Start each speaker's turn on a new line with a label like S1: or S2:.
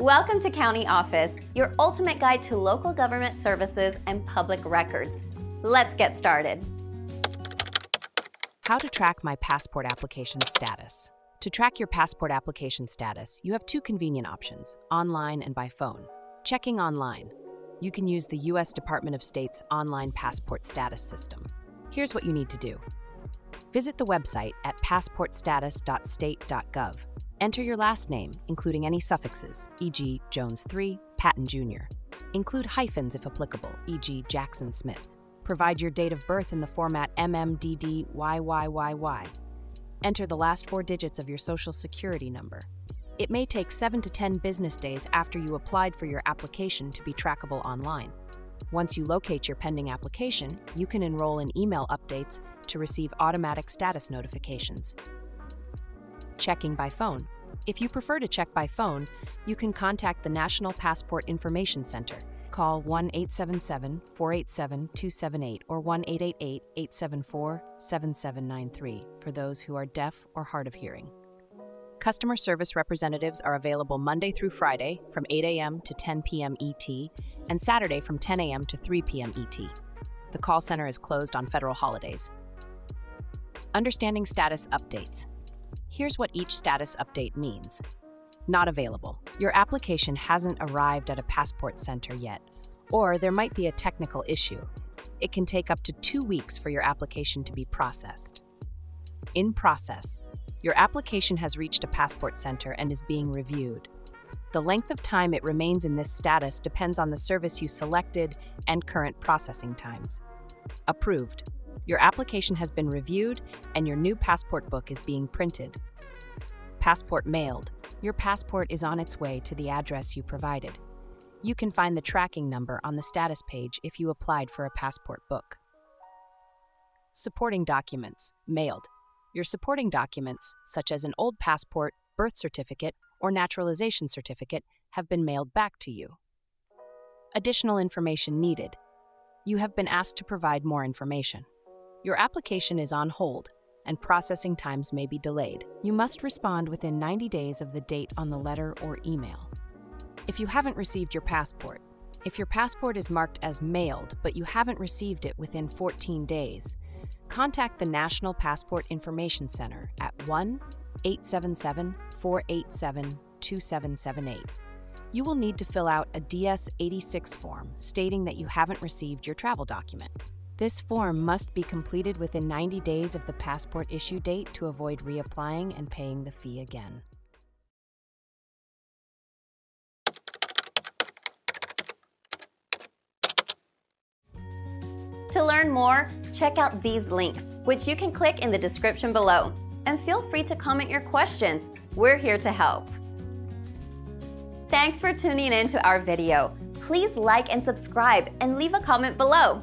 S1: Welcome to County Office, your ultimate guide to local government services and public records. Let's get started.
S2: How to track my passport application status. To track your passport application status, you have two convenient options online and by phone. Checking online. You can use the U.S. Department of State's online passport status system. Here's what you need to do visit the website at passportstatus.state.gov. Enter your last name, including any suffixes, e.g., Jones 3, Patton Jr. Include hyphens if applicable, e.g., Jackson Smith. Provide your date of birth in the format MMDDYYYY. Enter the last four digits of your social security number. It may take 7 to 10 business days after you applied for your application to be trackable online. Once you locate your pending application, you can enroll in email updates to receive automatic status notifications checking by phone. If you prefer to check by phone, you can contact the National Passport Information Center. Call 1 877 487 278 or 1 888 874 7793 for those who are deaf or hard of hearing. Customer service representatives are available Monday through Friday from 8 a.m. to 10 p.m. ET and Saturday from 10 a.m. to 3 p.m. ET. The call center is closed on federal holidays. Understanding status updates. Here's what each status update means. Not available. Your application hasn't arrived at a passport center yet, or there might be a technical issue. It can take up to two weeks for your application to be processed. In process. Your application has reached a passport center and is being reviewed. The length of time it remains in this status depends on the service you selected and current processing times. Approved. Your application has been reviewed and your new passport book is being printed. Passport mailed. Your passport is on its way to the address you provided. You can find the tracking number on the status page if you applied for a passport book. Supporting documents, mailed. Your supporting documents, such as an old passport, birth certificate, or naturalization certificate, have been mailed back to you. Additional information needed. You have been asked to provide more information. Your application is on hold, and processing times may be delayed. You must respond within 90 days of the date on the letter or email. If you haven't received your passport, if your passport is marked as mailed but you haven't received it within 14 days, contact the National Passport Information Center at 1 877 487 2778. You will need to fill out a DS 86 form stating that you haven't received your travel document. This form must be completed within 90 days of the passport issue date to avoid reapplying and paying the fee again.
S1: To learn more, check out these links, which you can click in the description below. And feel free to comment your questions. We're here to help. Thanks for tuning in to our video. Please like and subscribe and leave a comment below.